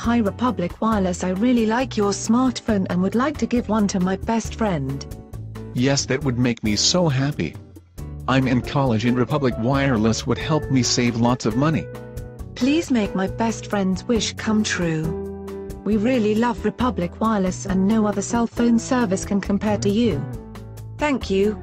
Hi Republic Wireless I really like your smartphone and would like to give one to my best friend. Yes that would make me so happy. I'm in college and Republic Wireless would help me save lots of money. Please make my best friend's wish come true. We really love Republic Wireless and no other cell phone service can compare to you. Thank you.